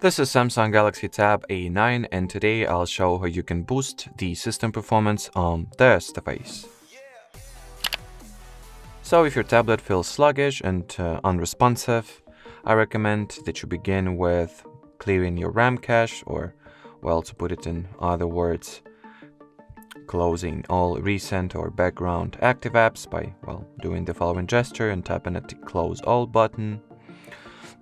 This is Samsung Galaxy Tab A9 and today I'll show how you can boost the system performance on this device. So if your tablet feels sluggish and uh, unresponsive, I recommend that you begin with clearing your RAM cache or, well, to put it in other words, closing all recent or background active apps by, well, doing the following gesture and tapping at the close all button.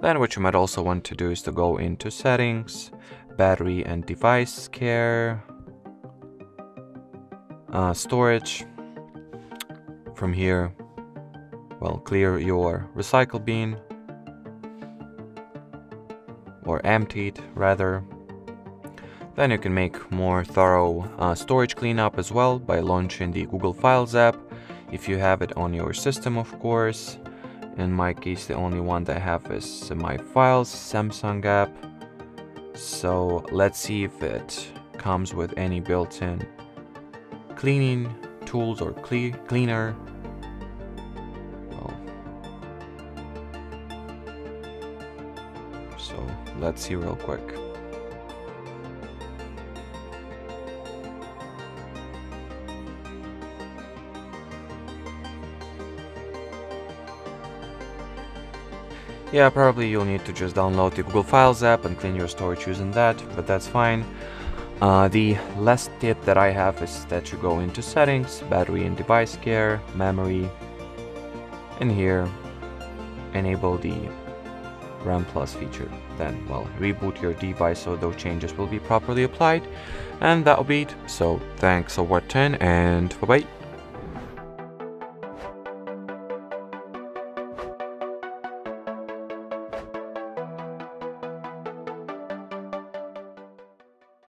Then what you might also want to do is to go into settings, battery and device care, uh, storage. From here, well, clear your recycle bin or empty it rather then you can make more thorough uh, storage cleanup as well by launching the Google Files app, if you have it on your system of course. In my case the only one that I have is My Files Samsung app. So let's see if it comes with any built-in cleaning tools or cle cleaner. Well, so let's see real quick. Yeah, probably you'll need to just download the Google Files app and clean your storage using that, but that's fine. Uh, the last tip that I have is that you go into settings, battery and device care, memory, and here enable the RAM Plus feature. Then, well, reboot your device so those changes will be properly applied. And that'll be it. So, thanks for watching and bye bye.